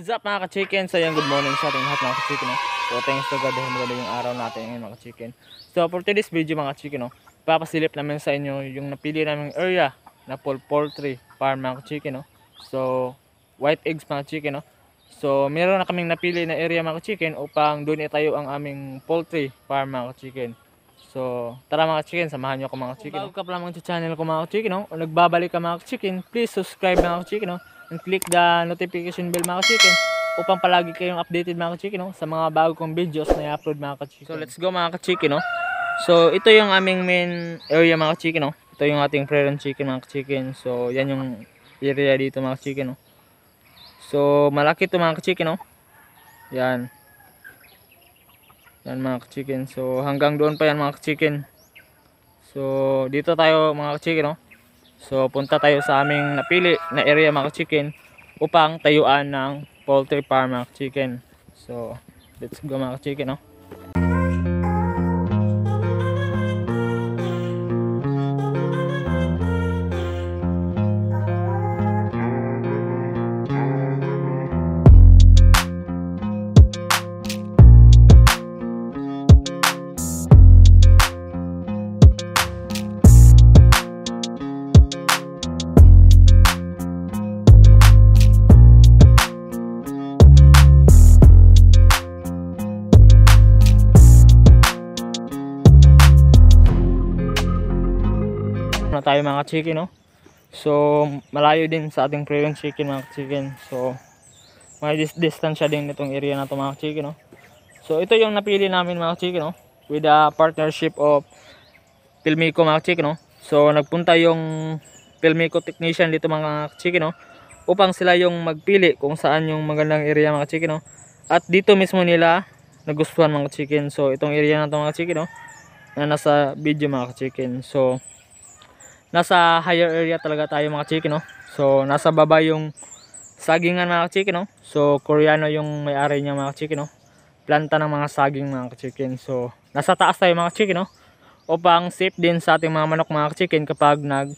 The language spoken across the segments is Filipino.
What's up mga ka-chicken? So yan, good morning sa ating lahat mga ka-chicken. So thanks to God dahil maganda yung araw natin ngayon mga ka-chicken. So for today's video mga ka-chicken, no? papasilip namin sa inyo yung napili naming area na poultry farm mga ka-chicken. No? So white eggs mga ka-chicken. No? So meron na kaming napili na area mga ka-chicken upang doon itayo ang aming poultry farm mga ka-chicken. So, tara mga chicken, samahan nyo ako mga chicken. Kung bago ka pa lamang sa channel ko mga chicken, o nagbabalik ka mga chicken, please subscribe mga chicken, no? And click the notification bell mga chicken upang palagi kayong updated mga chicken, no? sa mga bago kong videos na i-upload mga chicken. So, let's go mga chicken, no? So, ito yung aming main area mga chicken, no? Ito yung ating pre chicken mga chicken. So, yan yung area dito mga chicken, no? So, malaki to mga chicken, no? Yan. Yan mga chicken. So hanggang doon pa yan mga chicken. So dito tayo mga chicken no. So punta tayo sa aming napili na area mga chicken upang tayuan ng poultry farm mga chicken. So let's go mga chicken no. Na tayo mga chicken no. So malayo din sa ating pre chicken mga chicken. So may dis distansya din itong area na to mga chicken no. So ito yung napili namin mga chicken no with a partnership of Pilmico mga chicken no. So nagpunta yung Pilmico technician dito mga chicken no upang sila yung magpili kung saan yung magandang area mga chicken no. At dito mismo nila nagustuhan mga chicken. So itong area na to mga chicken no na nasa video mga chicken. So nasa higher area talaga tayo mga chicken no. So nasa baba yung sagingan mga chicken no. So koreano yung may-ari niya mga chicken no. Planta ng mga saging mga chicken. So nasa taas tayo mga chicken no. Upang safe din sa ating mga manok mga chicken kapag nag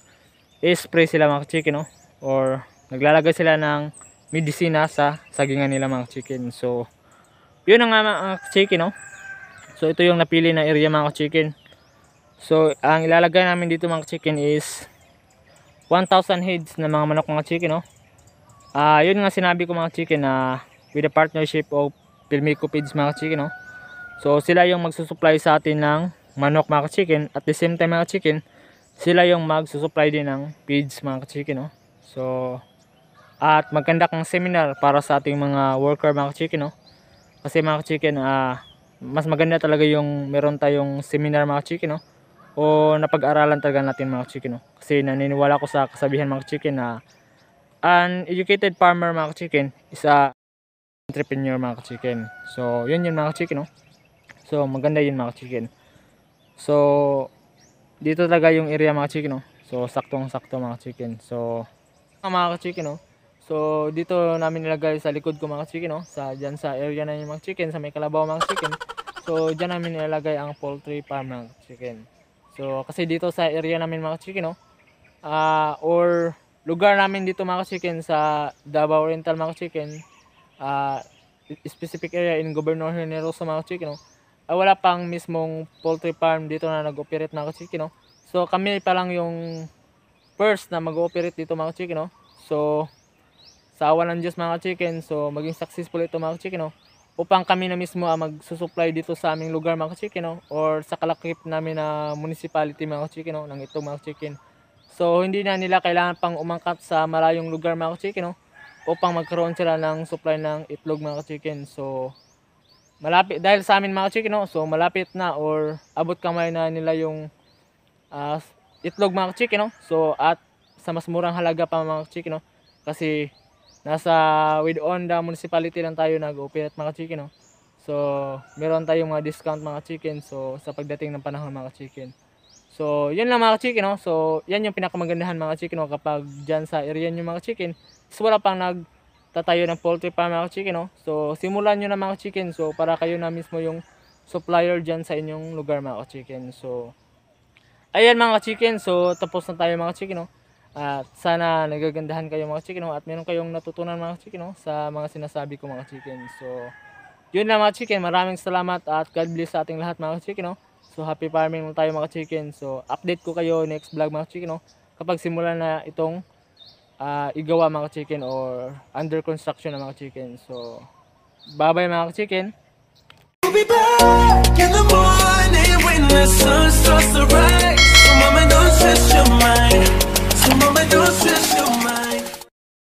spray sila mga chicken no. Or naglalagay sila ng medisina sa sagingan nila mga chicken. So yun ang mga chicken no. So ito yung napili na area mga chicken. So, ang ilalagay namin dito mga chicken is 1,000 heads na mga manok mga chicken, no? Ah, uh, yun nga sinabi ko mga chicken na with the partnership of Pilmico Feeds mga chicken, no? So, sila yung magsusupply sa atin ng manok mga chicken at the same time mga chicken, sila yung magsusupply din ng feeds mga chicken, no? So, at magkanda ng seminar para sa ating mga worker mga chicken, no? Kasi mga chicken, ah, uh, mas maganda talaga yung meron tayong seminar mga chicken, no? O napag-aralan talaga natin mga chicken. No? Kasi naniniwala ko sa kasabihan mga chicken na an educated farmer mga chicken is a entrepreneur mga chicken. So, yun yun mga chicken. No? So, maganda yun mga chicken. So, dito talaga yung area mga chicken. No? So, saktong-sakto mga chicken. So, mga chicken. No? So, dito namin nilagay sa likod ko mga chicken. No? Sa, dyan sa area na yung mga chicken, sa may kalabaw mga chicken. So, dyan namin nilagay ang poultry farm mga chicken. So, kasi dito sa area namin mga chicken, no? Uh, or lugar namin dito mga chicken sa Davao Oriental mga chicken, uh, specific area in Governor Generoso mga chicken, no? Uh, wala pang mismong poultry farm dito na nag-operate mga chicken, no? So, kami pa lang yung first na mag-operate dito mga chicken, no? So, sa awan ng Diyos mga chicken, so maging successful ito mga chicken, no? Upang kami na mismo ang magsusupply dito sa aming lugar mga chicken no? or sa kalakip namin na municipality mga chicken no? ng ito mga chicken. So hindi na nila kailangan pang umangkat sa malayong lugar mga chicken no? upang magkaroon sila ng supply ng itlog mga chicken. So malapit dahil sa amin mga chicken no? so malapit na or abot kamay na nila yung uh, itlog mga chicken no? so at sa mas murang halaga pa mga chicken no? kasi nasa with on the municipality lang tayo nag-operate mga chicken no? so meron tayong mga discount mga chicken so sa pagdating ng panahon mga chicken so yun lang mga chicken no? so yan yung pinakamagandahan mga chicken no? kapag dyan sa area nyo mga chicken is wala pang nagtatayo ng poultry farm mga chicken no? so simulan nyo na mga chicken so para kayo na mismo yung supplier dyan sa inyong lugar mga chicken so ayan mga chicken so tapos na tayo mga chicken no? At sana nagagandahan kayo mga chicken at meron kayong natutunan mga chicken sa mga sinasabi ko mga chicken. So, yun na mga chicken. Maraming salamat at God bless sa ating lahat mga chicken? So, happy farming tayo mga chicken. So, update ko kayo next vlog mga chicken kapag simulan na itong ah, igawa mga chicken or under construction na mga chicken. So, bye-bye mga chicken. We'll be back in the morning when the sun starts to rise. So mama, don't stress your mind. So mama, don't stress your